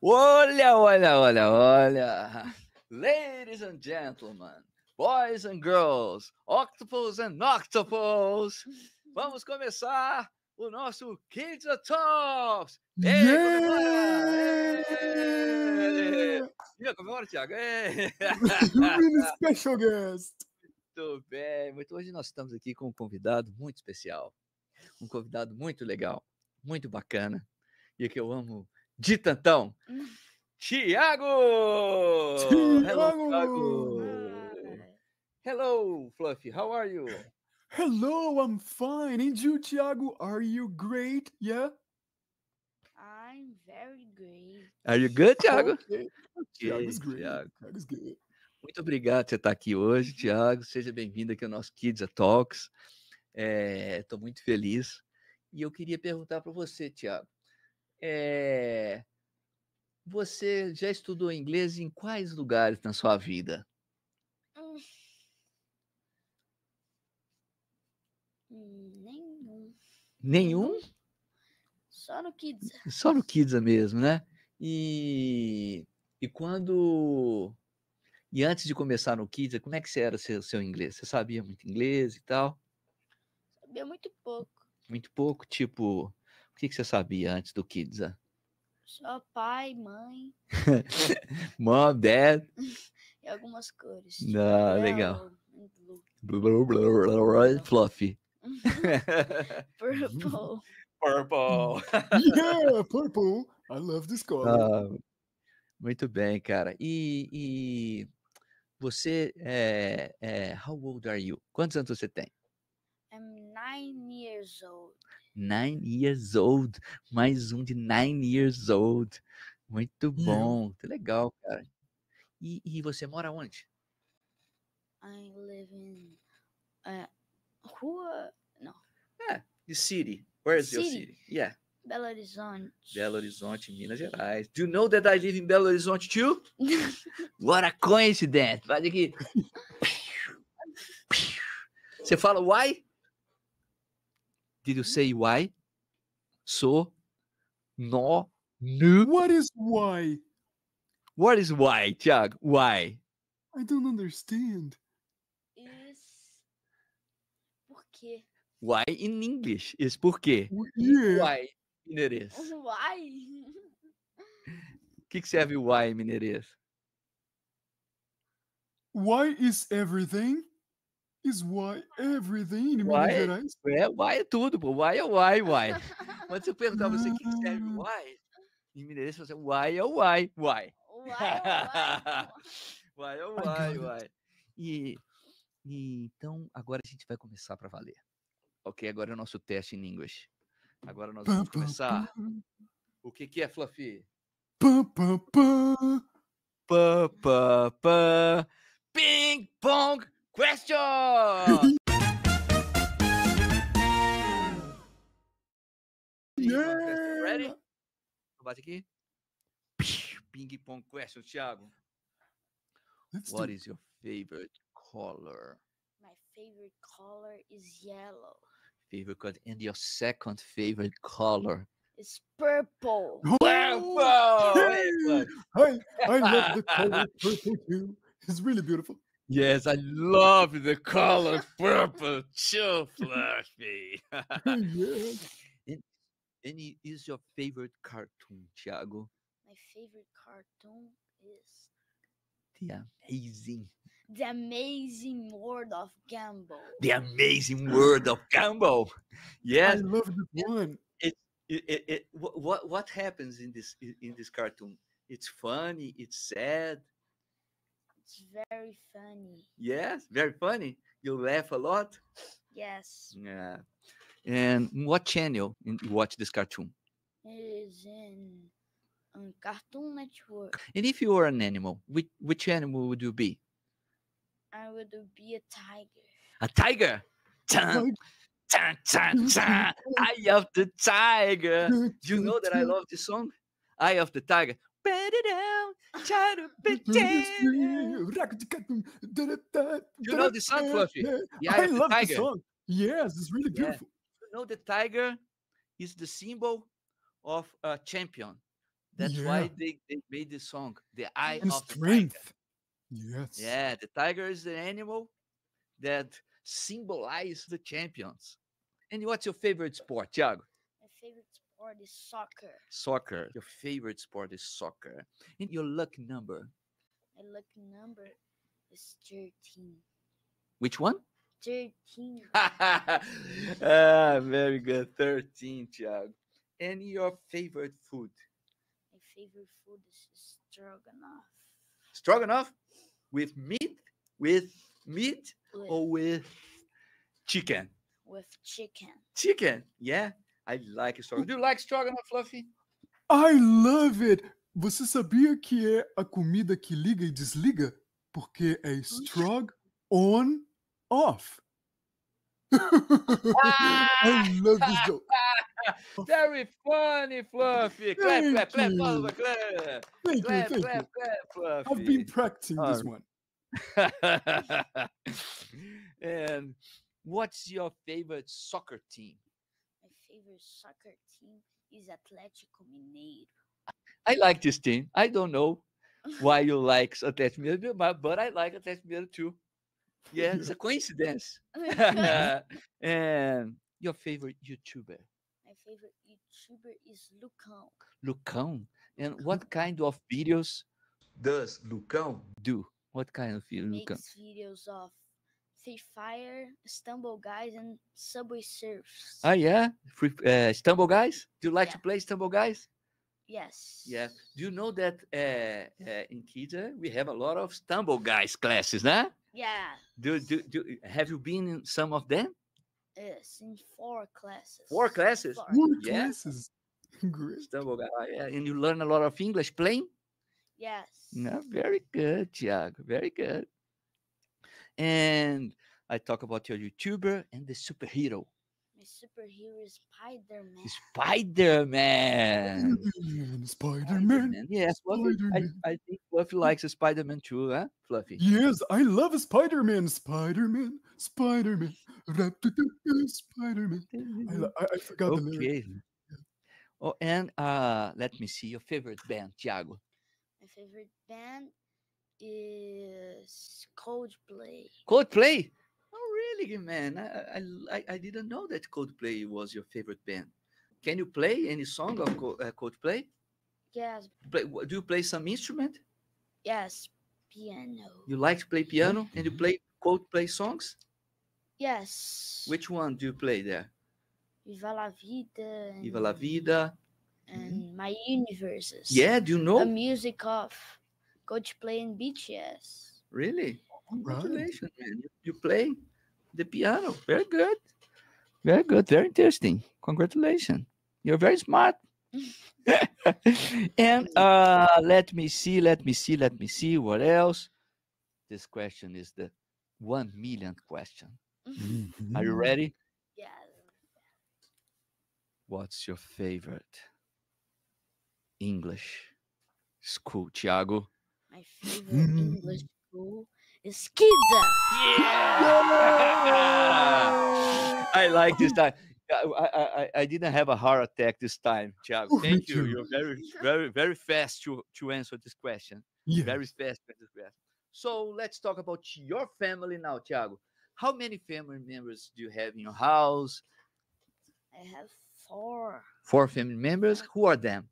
Olha, olha, olha, olha. Ladies and gentlemen, boys and girls, octopus and octopus, vamos começar o nosso Kids Talks. Ei, comemora! Ei! Ih, comemora, Thiago. Ei! special guest. Muito bem, muito hoje nós estamos aqui com um convidado muito especial, um convidado muito legal, muito bacana e que eu amo de tantão. Tiago! Hello, Thiago! Hello, Fluffy, how are you? Hello, I'm fine. And you, Thiago, are you great? Yeah? I'm very great. Are you good, Thiago? Okay. Thiago's Ok, great. Good. Muito obrigado por você estar aqui hoje, Tiago. Seja bem-vindo aqui ao nosso Kids Talks. Estou muito feliz. E eu queria perguntar para você, Tiago. Você já estudou inglês em quais lugares na sua vida? Hum. Hum, Nenhum. Nenhum? Só no Kids. Só no Kids mesmo, né? E, e quando. E antes de começar no Kids, como é que você era seu, seu inglês? Você sabia muito inglês e tal? Sabia muito pouco. Muito pouco? Tipo, que, que você sabia antes do Kids? ah? Só pai, mãe Mom, Dad. e algumas cores. Ah, legal. and blue. Blue, blue, blue, blue, blue, Fluffy. Purple. Purple. Yeah, purple. I love this color. Ah, muito bem, cara. E, e você é, é, How old are you? Quantos anos você tem? I'm nine years old. Nine years old. Mais um de nine years old. Muito bom. Muito legal, cara. E, e você mora onde? I live in uh, Rua, no, The city. Where is your City. city? Yeah. Belo Horizonte. Belo Horizonte, Minas Gerais. Do you know that I live in Belo Horizonte too? What a coincidence! Faz aqui. Você fala why? Did you mm-hmm. say why? So, no, nu. What is why? What is why, Thiago? Why? I don't understand. Is por quê? Why in English is por quê? Yeah. Why mineirês? Why? O que, que serve why mineirês? Why is everything? Is why everything in Minas Why? Gerais? É, why é tudo, pô. Why é why, why. Quando você perguntar você o que, serve Ah. why, em mineirês você why é why, why. Why? Why? Why é why. E, e então agora a gente vai começar para valer. Ok, agora é o nosso teste em English. Agora nós vamos começar. O que, que é, Fluffy? Pam, pam, pam. Pá, pá, pá. Ping pong question! Ping pong question. Ready? Yeah. Então Bate aqui. Ping pong question, Thiago. Let's What do is your favorite color? My favorite color is yellow. Favorite color and your second favorite color. It's purple. Oh, Purple! I, I love the color purple too. It's really beautiful. Yes, I love the color purple. So fluffy. yeah. Any is your favorite cartoon, Thiago? My favorite cartoon is The amazing, The Amazing World of Gumball. the amazing world of Gumball. Yes, I love this one. it, it, it, wh- what what happens in this in this cartoon? It's funny. It's sad. It's very funny. Yes, very funny. You laugh a lot. Yes, Yeah. And what channel you watch this cartoon? it is in um, Cartoon Network. And if you were an animal, which which animal would you be? I would be a tiger. A tiger. Dun, dun, dun, dun. Eye of the tiger. Do you know that I love this song? Eye of the tiger. Put it down, try to pretend. You know the song, Fluffy? The Eye I of the love the Tiger. song. Yes, it's really Yeah. beautiful. You know the tiger is the symbol of a champion. That's Yeah. why they, they made this song, The Eye And of strength. Yes. Yeah, the tiger is the animal that symbolize the champions. And what's your favorite sport, Thiago? My favorite sport is soccer. Soccer. Your favorite sport is soccer. And your lucky number. My lucky number is 13. Which one? 13. ah, very good. 13, Thiago. And your favorite food? My favorite food is stroganoff. Stroganoff? With meat? With meat With, or with chicken? with chicken. Chicken. Yeah, I like stroganoff. Do you like stroganoff, Fluffy? I love it. Você sabia que é a comida que liga e desliga? Porque é strong on off. I love this joke. Very funny, Fluffy. Clap, Thank clap, clap, you. Fluffy, clap. Thank you, Clap, thank clap, you. clap, Fluffy. I've been practicing this Alright. one. and what's your favorite soccer team? My favorite soccer team is Atlético Mineiro. I like this team. I don't know why you like Atlético Mineiro, but- but I like Atlético Mineiro too. Yeah, it's a coincidence. and your favorite YouTuber, My favorite YouTuber is Lucão. Lucão. And what kind of videos does Lucão do? What kind of video, Lucão? Makes videos of Free Fire, Stumble Guys, and Subway Surfs. Ah, yeah, Free, uh, Stumble Guys. Do you like to play Stumble Guys? yes. Yeah. Do you know that uh, uh, in Kidsa we have a lot of Stumble Guys classes, né? Yeah. Do, do, do have you been in some of them? Yes, in four classes. Four classes? Four. More Yeah. classes. Great. Stumble Guys, ah, yeah. and you learn a lot of English playing. Yes. No, very good, Thiago. Very good. And I talk about your YouTuber and the superhero, My superhero is Spider-Man. Spider Man. Spider-Man, Spider-Man. Yes, Fluffy. I, Spider-Man. I think Fluffy likes Spider Man too, huh? Fluffy. Yes, I love Spider-Man. Spider-Man, Spider-Man, Spider-Man. I, I, I forgot the lyric. Okay. Oh, and uh, let me see your favorite band, Thiago. My favorite band is Coldplay. Coldplay. Oh, really, man? I, I, I, didn't know that Coldplay was your favorite band. Can you play any song of uh, Coldplay? Yes, Play, do you play some instrument? yes, piano. You like to play piano and you play Coldplay songs? Yes. Which one do you play there? Viva la Vida. Viva la Vida. And My Universes. Yeah, do you know? The music of Coldplay playing BTS. Really? Right. Congratulations, man. You, play the piano. Very good. Very good. Very interesting. Congratulations. You're very smart. and uh let me see, let me see, let me see what else. This question is the one million question. Are you ready? Yeah. What's your favorite English school, Thiago? My favorite English school is Kidsa. Yeah! I like this time. I, I, I, I didn't have a heart attack this time, Thiago. Oh, Thank you. You're very, very, very fast to, to answer this question. Yes. Very fast to answer this. So let's talk about your family now, Thiago. How many family members do you have in your house? I have four. Four family members. Who are them?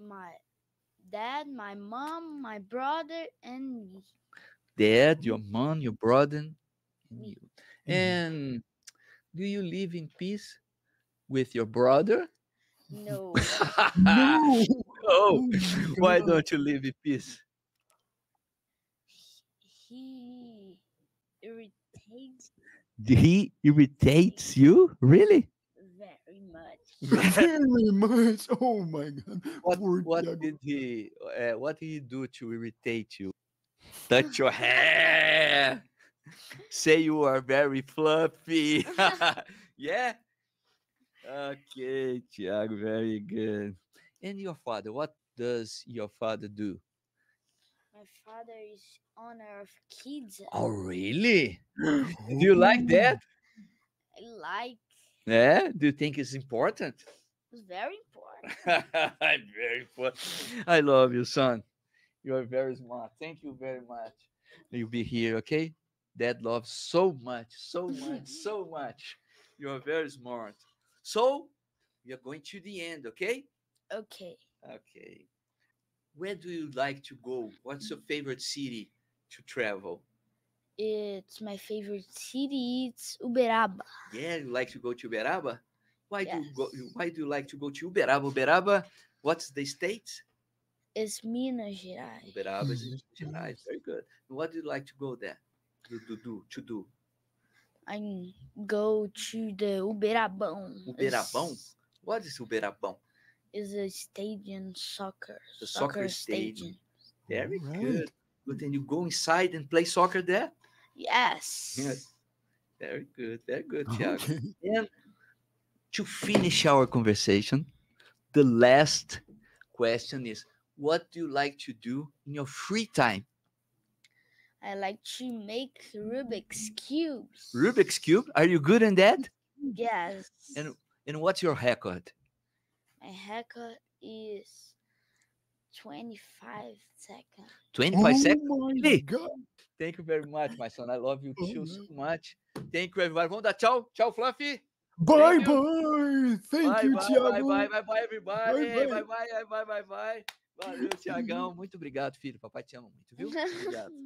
My dad, my mom, my brother, and me. Dad, your mom, your brother, and you. Mhm. And do you live in peace with your brother? No. No. Oh, my why don't you live in peace? he irritates He irritates you? Really? Very much. Oh my God. What, what did he uh, what did he do to irritate you? Touch your hair. Say you are very fluffy. yeah. Okay, Thiago, very good. And your father, what does your father do? My father is owner of kids. Oh, really? Do you like that? I like. Yeah. Do you think it's important? It's very important. I'm very fun. I love you, son. You are very smart. Thank you very much. You'll be here, okay? Dad loves so much, so much, so much. You are very smart. So we are going to the end, okay? Okay. Okay. Where do you like to go? What's your favorite city to travel? It's my favorite city. It's Uberaba. Yeah, you like to go to Uberaba? Why do you go why do you like to go to Uberaba? Uberaba, what's the state? It's Minas Gerais. Uberaba is Minas Minas Gerais. Gerais. Very good. What do you like to go there? To do, do, to do? I go to the Uberabão. Uberabão? It's, What is Uberabão? is a stadium soccer. The soccer stadium. Very good. But then you go inside and play soccer there? Yes. Yes. Very good. Very good, Thiago. Okay. And to finish our conversation, the last question is what do you like to do in your free time? I like to make Rubik's cubes. Rubik's Cube? Are you good in that? Yes. And and what's your record? my haircut is 25 seconds. 25 oh seconds? my? God. Thank you very much, my son. I love you too so much. Thank you, everybody. Vamos dar tchau. Tchau, Fluffy. Bye you. bye. Thank Bye, you, bye, Thiago. bye, bye, bye, bye, everybody. Bye, Bye, bye. bye, bye, bye, bye, bye. Valeu, Tiagão. Muito obrigado, filho. Papai te ama muito, viu? Obrigado.